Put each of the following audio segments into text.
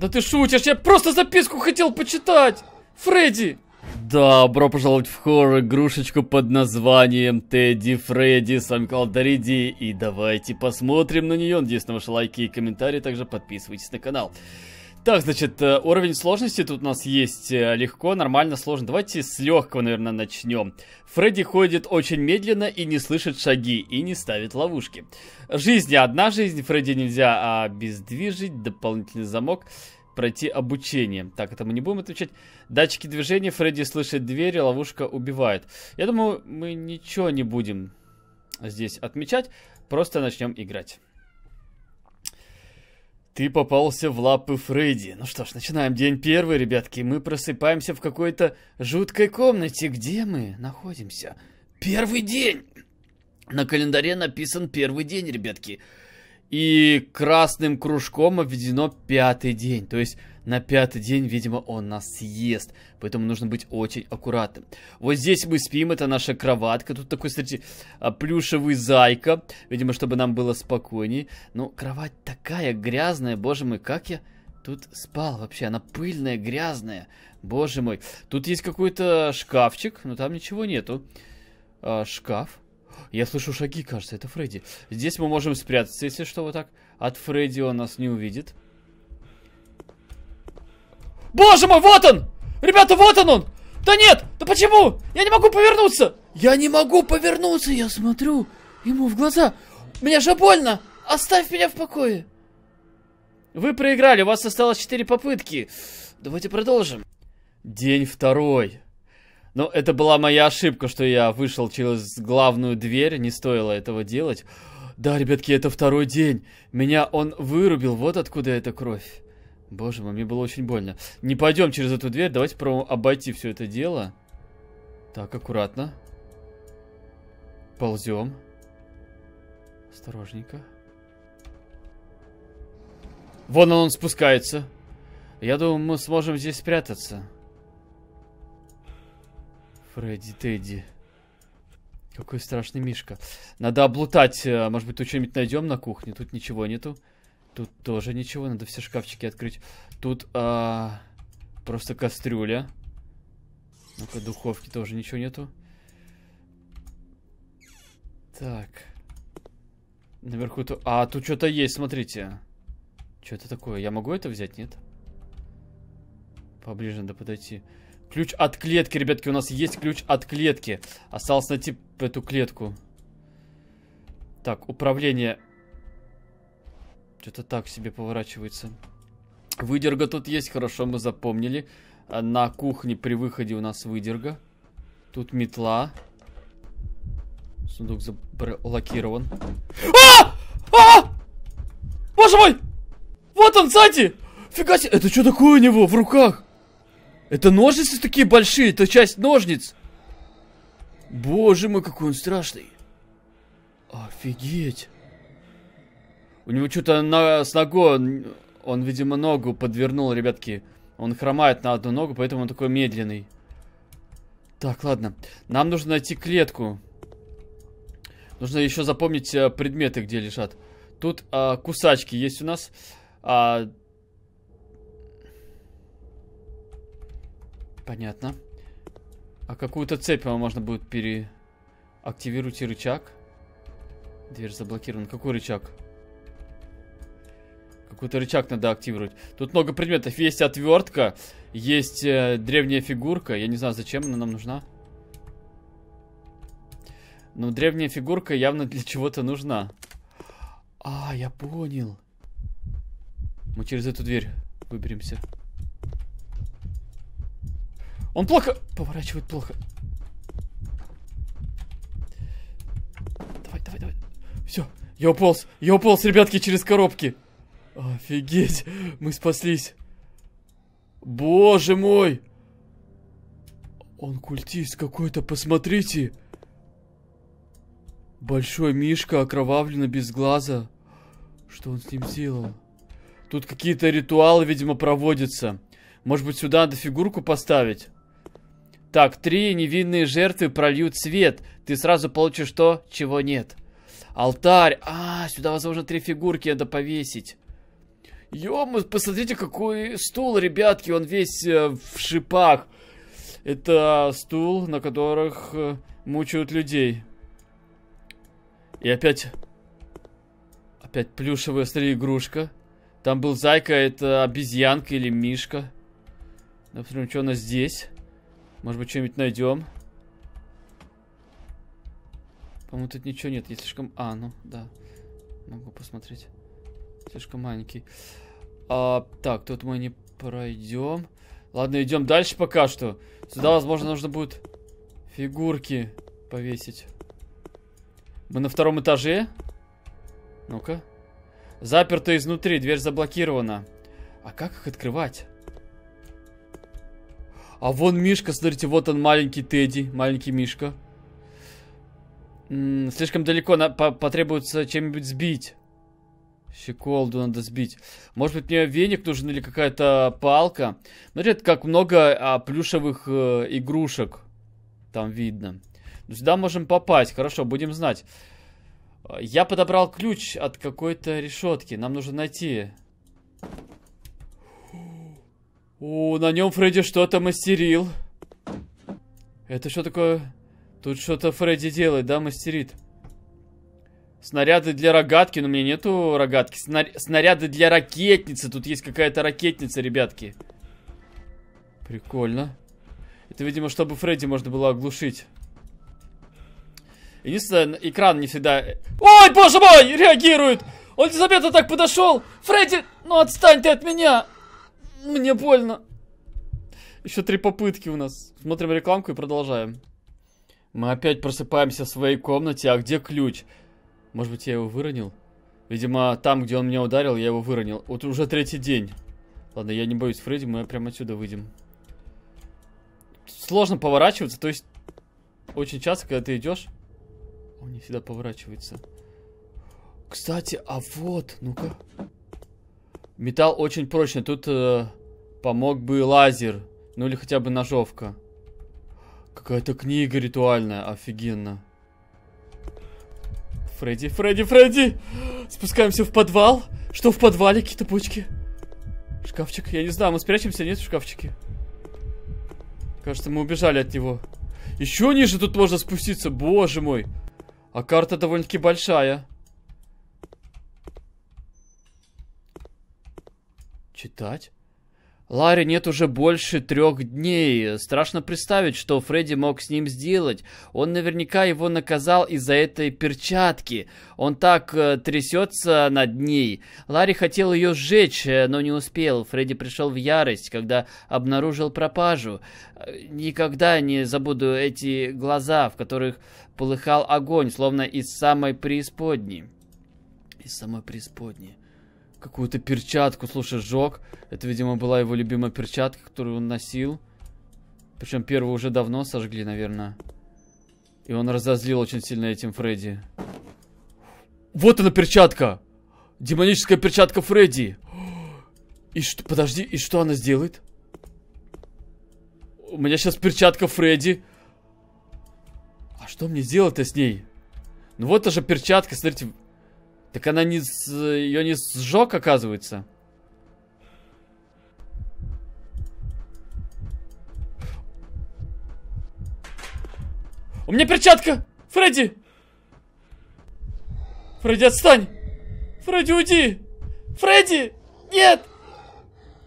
Да ты шутишь, я просто записку хотел почитать! Фредди! Добро пожаловать в хоррор-игрушечку под названием Тедди Фредди. С вами Калдариди. И давайте посмотрим на нее. Надеюсь на ваши лайки и комментарии. Также подписывайтесь на канал. Так, значит, э, уровень сложности тут у нас есть э, легко, нормально, сложно. Давайте с легкого, наверное, начнем. Фредди ходит очень медленно и не слышит шаги, и не ставит ловушки. Жизнь одна жизнь, Фредди нельзя обездвижить, дополнительный замок, пройти обучение. Так, это мы не будем отвечать. Датчики движения, Фредди слышит двери, ловушка убивает. Я думаю, мы ничего не будем здесь отмечать, просто начнем играть. Ты попался в лапы Фредди. Ну что ж, начинаем день первый, ребятки. Мы просыпаемся в какой-то жуткой комнате. Где мы находимся? Первый день! На календаре написан первый день, ребятки. И красным кружком обведено пятый день. То есть на пятый день, видимо, он нас съест. Поэтому нужно быть очень аккуратным. Вот здесь мы спим, это наша кроватка. Тут такой, кстати, плюшевый зайка. Видимо, чтобы нам было спокойнее. Ну, кровать такая грязная, боже мой, как я тут спал вообще? Она пыльная, грязная. Боже мой. Тут есть какой-то шкафчик, но там ничего нету. А, шкаф. Я слышу шаги, кажется, это Фредди. Здесь мы можем спрятаться, если что, вот так. От Фредди он нас не увидит. Боже мой, вот он! Ребята, вот он он! Да нет! Да почему? Я не могу повернуться! Я не могу повернуться! Я смотрю ему в глаза. Мне же больно! Оставь меня в покое! Вы проиграли, у вас осталось 4 попытки. Давайте продолжим. День второй. Но это была моя ошибка, что я вышел через главную дверь. Не стоило этого делать. Да, ребятки, это второй день. Меня он вырубил. Вот откуда эта кровь. Боже мой, мне было очень больно. Не пойдем через эту дверь. Давайте попробуем обойти все это дело. Так, аккуратно. Ползем. Осторожненько. Вон он, он спускается. Я думаю, мы сможем здесь спрятаться. Фредди Тедди. Какой страшный мишка. Надо облутать. Э, может быть, тут что-нибудь найдем на кухне? Тут ничего нету. Тут тоже ничего. Надо все шкафчики открыть. Тут а, просто кастрюля. Ну-ка, духовки тоже ничего нету. Так. Наверху то... А, тут что-то есть, смотрите. Что это такое? Я могу это взять, нет? Поближе надо подойти. Ключ от клетки, ребятки, у нас есть ключ от клетки. Осталось найти эту клетку. Так, управление. Что-то так себе поворачивается. Выдерга тут есть, хорошо, мы запомнили. На кухне при выходе у нас выдерга. Тут метла. Сундук заблокирован. А! А! Боже мой! Вот он сзади! Фига себе! Это что такое у него в руках? Это ножницы такие большие, это часть ножниц. Боже мой, какой он страшный. Офигеть. У него что-то на, с ногой, он, он, видимо, ногу подвернул, ребятки. Он хромает на одну ногу, поэтому он такой медленный. Так, ладно. Нам нужно найти клетку. Нужно еще запомнить а, предметы, где лежат. Тут а, кусачки есть у нас. А, Понятно. А какую-то цепь можно будет переактивировать рычаг. Дверь заблокирована. Какой рычаг? Какой-то рычаг надо активировать. Тут много предметов. Есть отвертка, есть э, древняя фигурка. Я не знаю, зачем она нам нужна. Но древняя фигурка явно для чего-то нужна. А, я понял. Мы через эту дверь выберемся. Он плохо... Поворачивает плохо. Давай, давай, давай. Все, я уполз. Я уполз, ребятки, через коробки. Офигеть. Мы спаслись. Боже мой. Он культист какой-то, посмотрите. Большой мишка, окровавленно, без глаза. Что он с ним сделал? Тут какие-то ритуалы, видимо, проводятся. Может быть, сюда надо фигурку поставить? Так, три невинные жертвы прольют свет. Ты сразу получишь то, чего нет. Алтарь. А, сюда, возможно, три фигурки надо повесить. Ё, посмотрите, какой стул, ребятки, он весь э, в шипах. Это стул, на которых э, мучают людей. И опять... Опять плюшевая, смотри, игрушка. Там был зайка, это обезьянка или мишка. Например, что у нас здесь? Может быть, что-нибудь найдем? По-моему, тут ничего нет. Я слишком... А, ну, да. Могу посмотреть. Слишком маленький. А, так, тут мы не пройдем. Ладно, идем дальше пока что. Сюда, возможно, нужно будет фигурки повесить. Мы на втором этаже. Ну-ка. Заперто изнутри, дверь заблокирована. А как их открывать? А вон Мишка, смотрите, вот он маленький Тедди, маленький Мишка. М -м, слишком далеко, на, по потребуется чем-нибудь сбить. Щеколду надо сбить. Может быть, мне веник нужен или какая-то палка. Смотрите, как много а, плюшевых э, игрушек. Там видно. Ну, сюда можем попасть. Хорошо, будем знать. Я подобрал ключ от какой-то решетки. Нам нужно найти. О, на нем Фредди что-то мастерил. Это что такое? Тут что-то Фредди делает, да, мастерит. Снаряды для рогатки, но у меня нету рогатки. Снар... Снаряды для ракетницы. Тут есть какая-то ракетница, ребятки. Прикольно. Это, видимо, чтобы Фредди можно было оглушить. Единственное, экран не всегда... Ой, боже мой, реагирует! Он незаметно так подошел! Фредди, ну отстань ты от меня! Мне больно. Еще три попытки у нас. Смотрим рекламку и продолжаем. Мы опять просыпаемся в своей комнате. А где ключ? Может быть, я его выронил? Видимо, там, где он меня ударил, я его выронил. Вот уже третий день. Ладно, я не боюсь Фредди, мы прямо отсюда выйдем. Сложно поворачиваться, то есть... Очень часто, когда ты идешь, он не всегда поворачивается. Кстати, а вот, ну-ка. Металл очень прочный. Тут э, помог бы лазер. Ну или хотя бы ножовка. Какая-то книга ритуальная. Офигенно. Фредди, Фредди, Фредди! Спускаемся в подвал. Что в подвале? Какие-то бочки. Шкафчик. Я не знаю, мы спрячемся, нет в шкафчике? Кажется, мы убежали от него. Еще ниже тут можно спуститься. Боже мой. А карта довольно-таки большая. Читать? Ларри нет уже больше трех дней. Страшно представить, что Фредди мог с ним сделать. Он наверняка его наказал из-за этой перчатки. Он так э, трясется над ней. Ларри хотел ее сжечь, э, но не успел. Фредди пришел в ярость, когда обнаружил пропажу. Никогда не забуду эти глаза, в которых полыхал огонь, словно из самой преисподней. Из самой преисподней какую-то перчатку, слушай, сжег. Это, видимо, была его любимая перчатка, которую он носил. Причем первую уже давно сожгли, наверное. И он разозлил очень сильно этим Фредди. Вот она перчатка! Демоническая перчатка Фредди! И что, подожди, и что она сделает? У меня сейчас перчатка Фредди. А что мне сделать-то с ней? Ну вот же перчатка, смотрите, так она не... Ее не сжег, оказывается. У меня перчатка! Фредди! Фредди, отстань! Фредди, уйди! Фредди! Нет!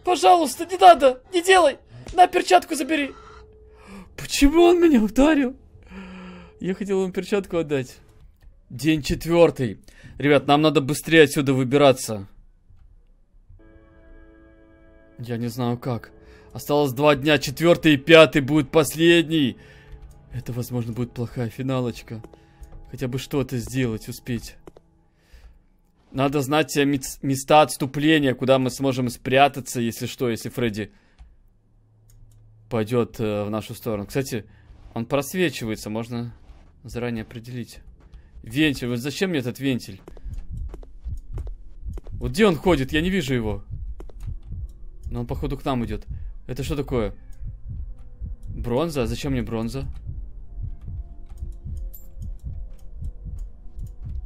Пожалуйста, не надо! Не делай! На, перчатку забери! Почему он меня ударил? Я хотел ему перчатку отдать. День четвертый. Ребят, нам надо быстрее отсюда выбираться. Я не знаю как. Осталось два дня, четвертый и пятый будет последний. Это, возможно, будет плохая финалочка. Хотя бы что-то сделать, успеть. Надо знать места отступления, куда мы сможем спрятаться, если что, если Фредди пойдет э, в нашу сторону. Кстати, он просвечивается, можно заранее определить. Вентиль. Вот зачем мне этот вентиль? Вот где он ходит? Я не вижу его. Но он, походу, к нам идет. Это что такое? Бронза? Зачем мне бронза?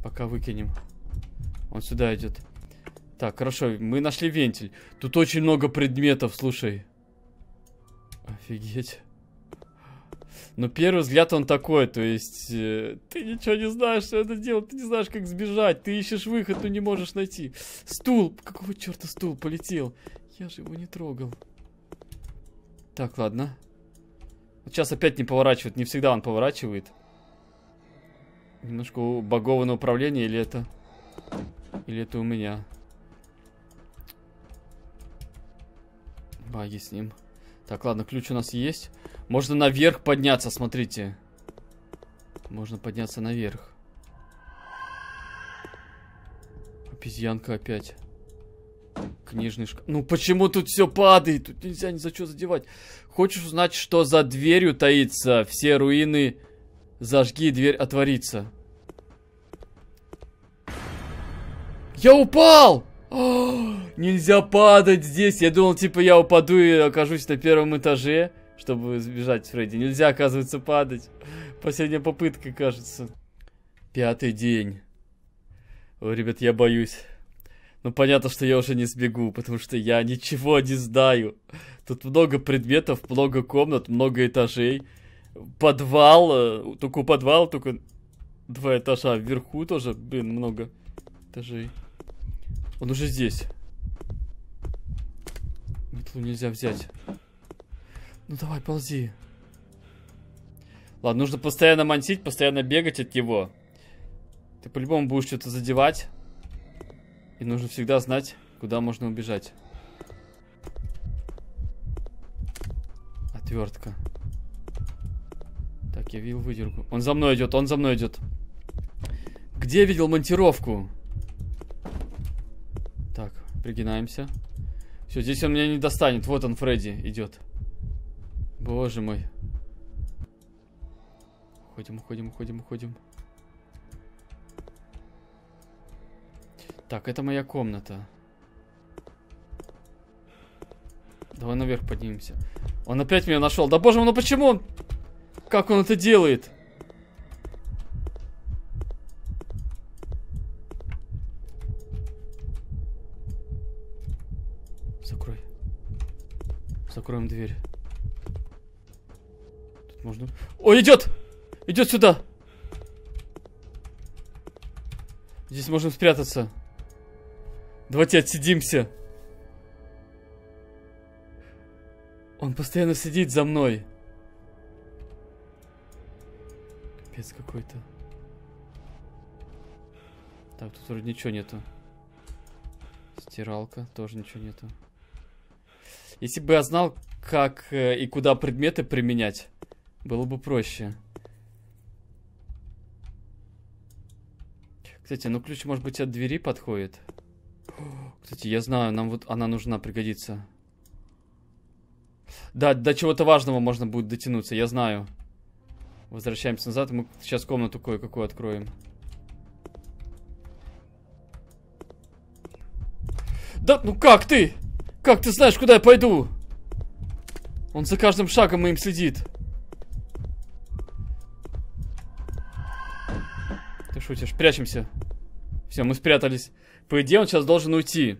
Пока выкинем. Он сюда идет. Так, хорошо, мы нашли вентиль. Тут очень много предметов, слушай. Офигеть. Но первый взгляд он такой, то есть э, ты ничего не знаешь, что это делать, ты не знаешь, как сбежать, ты ищешь выход, но не можешь найти. Стул, какого черта стул полетел? Я же его не трогал. Так, ладно. Сейчас опять не поворачивает, не всегда он поворачивает. Немножко багованное управление, или это... Или это у меня? Баги с ним. Так, ладно, ключ у нас есть. Можно наверх подняться, смотрите. Можно подняться наверх. Обезьянка опять. Книжный шкаф. Ну почему тут все падает? Тут нельзя ни за что задевать. Хочешь узнать, что за дверью таится? Все руины зажги, дверь отворится. Я упал! О, нельзя падать здесь. Я думал, типа, я упаду и окажусь на первом этаже чтобы сбежать Фредди. Нельзя, оказывается, падать. Последняя попытка, кажется. Пятый день. Ой, ребят, я боюсь. Ну, понятно, что я уже не сбегу, потому что я ничего не знаю. Тут много предметов, много комнат, много этажей. Подвал, э, только подвал, только два этажа. Вверху тоже, блин, много этажей. Он уже здесь. Метлу нельзя взять. Ну давай, ползи. Ладно, нужно постоянно мансить, постоянно бегать от него. Ты по-любому будешь что-то задевать. И нужно всегда знать, куда можно убежать. Отвертка. Так, я видел выдержку. Он за мной идет, он за мной идет. Где видел монтировку? Так, пригинаемся. Все, здесь он меня не достанет. Вот он, Фредди, идет. Боже мой. Уходим, уходим, уходим, уходим. Так, это моя комната. Давай наверх поднимемся. Он опять меня нашел. Да боже мой, ну почему он... Как он это делает? Закрой. Закроем дверь. Можно... О, идет! Идет сюда! Здесь можем спрятаться. Давайте отсидимся. Он постоянно сидит за мной. Капец какой-то. Так, тут вроде ничего нету. Стиралка, тоже ничего нету. Если бы я знал, как э, и куда предметы применять, было бы проще. Кстати, ну ключ, может быть, от двери подходит. Кстати, я знаю, нам вот она нужна, пригодится. Да, до чего-то важного можно будет дотянуться, я знаю. Возвращаемся назад, мы сейчас комнату кое-какую откроем. Да, ну как ты? Как ты знаешь, куда я пойду? Он за каждым шагом моим следит. Шутишь. Прячемся. Все, мы спрятались. По идее, он сейчас должен уйти.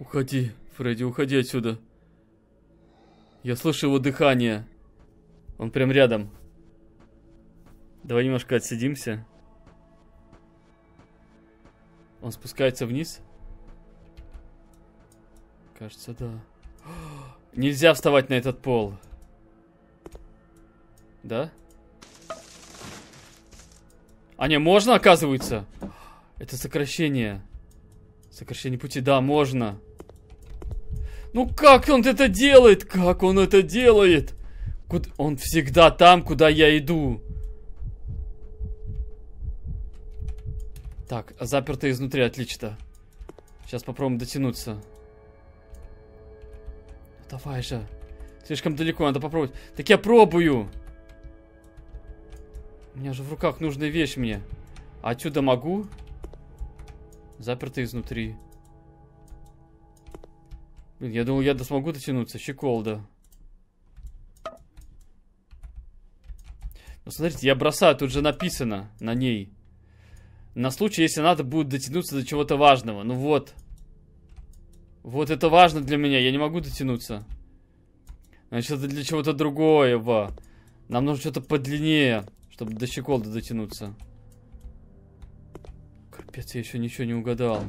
Уходи, Фредди, уходи отсюда. Я слышу его дыхание. Он прям рядом. Давай немножко отсидимся. Он спускается вниз? Кажется, да. Нельзя вставать на этот пол. Да? А не, можно, оказывается? Это сокращение. Сокращение пути, да, можно. Ну как он это делает? Как он это делает? Куда... Он всегда там, куда я иду. Так, заперто изнутри, отлично. Сейчас попробуем дотянуться. Ну, давай же. Слишком далеко, надо попробовать. Так я пробую. У меня же в руках нужная вещь мне. Отсюда могу? Заперто изнутри. Блин, я думал, я смогу дотянуться. Щеколда. Ну, смотрите, я бросаю, тут же написано на ней. На случай, если надо будет дотянуться до чего-то важного. Ну вот. Вот это важно для меня, я не могу дотянуться. Значит, это для чего-то другого. Нам нужно что-то подлиннее, чтобы до щеколда дотянуться. Капец, я еще ничего не угадал.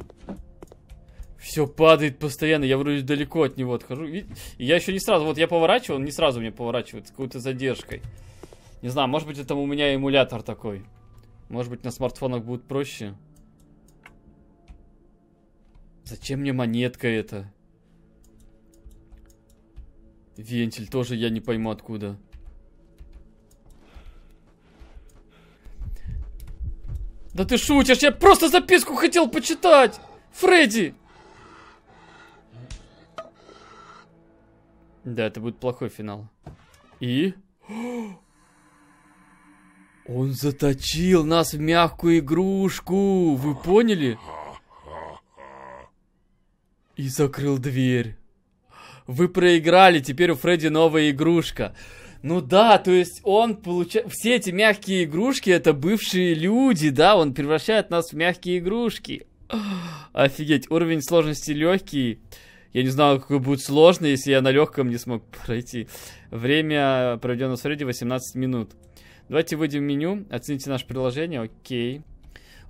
Все падает постоянно, я вроде далеко от него отхожу. И я еще не сразу, вот я поворачиваю, он не сразу мне поворачивает, с какой-то задержкой. Не знаю, может быть это у меня эмулятор такой. Может быть на смартфонах будет проще. Зачем мне монетка эта? Вентиль тоже я не пойму откуда. Да ты шутишь, я просто записку хотел почитать! Фредди! Да, это будет плохой финал. И? Он заточил нас в мягкую игрушку. Вы поняли? И закрыл дверь. Вы проиграли, теперь у Фредди новая игрушка. Ну да, то есть он получает... Все эти мягкие игрушки это бывшие люди, да? Он превращает нас в мягкие игрушки. Офигеть, уровень сложности легкий. Я не знаю, какой будет сложно, если я на легком не смог пройти. Время проведено с Фредди 18 минут. Давайте выйдем в меню, оцените наше приложение, окей.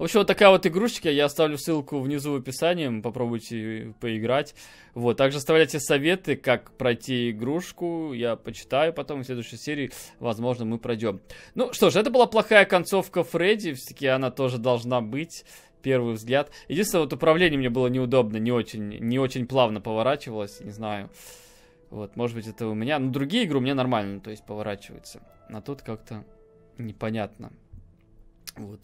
В общем, вот такая вот игрушечка, я оставлю ссылку внизу в описании, попробуйте поиграть. Вот, также оставляйте советы, как пройти игрушку, я почитаю потом в следующей серии, возможно, мы пройдем. Ну что ж, это была плохая концовка Фредди, все-таки она тоже должна быть первый взгляд. Единственное, вот управление мне было неудобно, не очень, не очень плавно поворачивалось, не знаю. Вот, может быть, это у меня. Но другие игры у меня нормально, то есть поворачиваются. А тут как-то непонятно. Вот.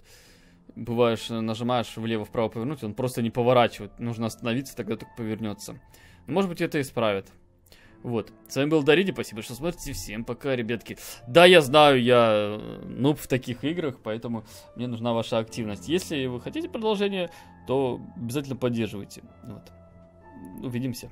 Бываешь, нажимаешь влево-вправо повернуть, он просто не поворачивает. Нужно остановиться, тогда только повернется. Может быть, это исправит. Вот. С вами был Дариди, спасибо, что смотрите. Всем пока, ребятки. Да, я знаю, я э, нуб в таких играх, поэтому мне нужна ваша активность. Если вы хотите продолжение, то обязательно поддерживайте. Вот. Увидимся.